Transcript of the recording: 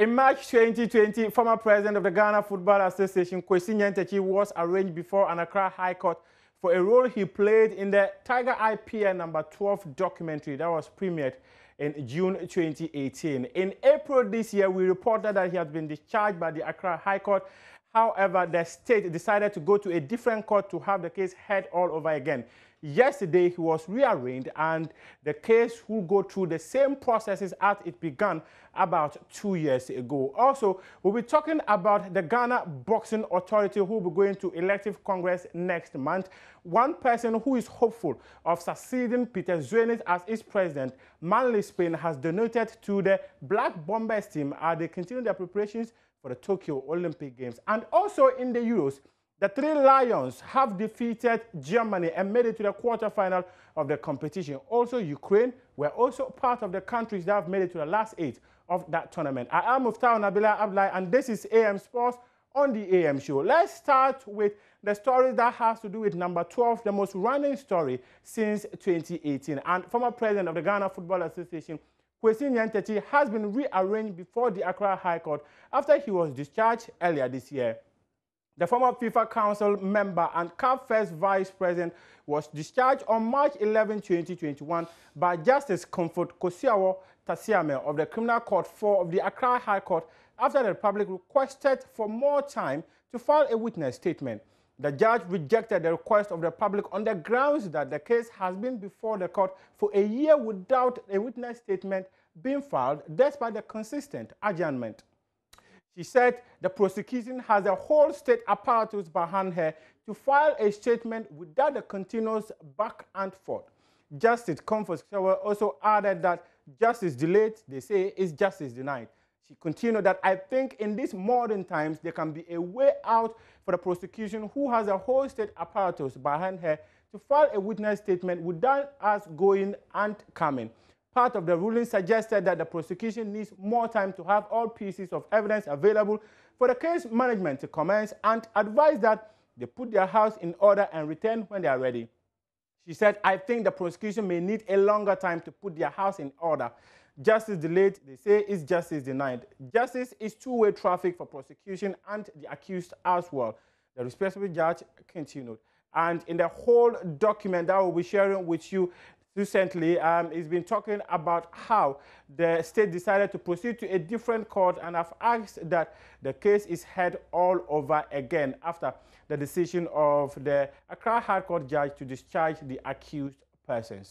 In March 2020, former president of the Ghana Football Association, Kwesi Nyantakyi, was arraigned before an Accra High Court for a role he played in the Tiger Eye PI number 12 documentary that was premiered in June 2018. In April this year, we reported that he had been discharged by the Accra High Court. However, the state decided to go to a different court to have the case heard all over again. Yesterday, he was re-arraigned and the case will go through the same processes as it began about two years ago. Also, we'll be talking about the Ghana Boxing Authority who will be going to elective Congress next month. One person who is hopeful of succeeding Peter Zwennes as its president, Manley Spain, has donated to the Black Bombers team as they continue their preparations for the Tokyo Olympic Games. And also in the Euros, the three Lions have defeated Germany and made it to the quarterfinal of the competition. Also, Ukraine were also part of the countries that have made it to the last eight of that tournament. I am Muftau Nabila Abdullahi, and this is AM Sports on the AM show. Let's start with the story that has to do with number 12, the most running story since 2018. And former president of the Ghana Football Association, Kwesi Nyantakyi, has been rearranged before the Accra High Court after he was discharged earlier this year. The former FIFA Council member and CAF First Vice President was discharged on March 11, 2021 by Justice Comfort Kosiawo Tasiame of the Criminal Court 4 of the Accra High Court after the Republic requested for more time to file a witness statement. The judge rejected the request of the public on the grounds that the case has been before the court for a year without a witness statement being filed despite the consistent adjournment. She said the prosecution has a whole state apparatus behind her to file a statement without the continuous back and forth. Justice Comfort also added that justice delayed, they say, is justice denied. She continued that I think in these modern times there can be a way out for the prosecution who has a whole state apparatus behind her to file a witness statement without us going and coming. Part of the ruling suggested that the prosecution needs more time to have all pieces of evidence available for the case management to commence and advised that they put their house in order and return when they are ready. She said, I think the prosecution may need a longer time to put their house in order. Justice delayed, they say, is justice denied. Justice is two-way traffic for prosecution and the accused as well. The responsible judge continued. And in the whole document that we'll be sharing with you, recently, um, he's been talking about how the state decided to proceed to a different court and have asked that the case is heard all over again after the decision of the Accra High Court judge to discharge the accused persons.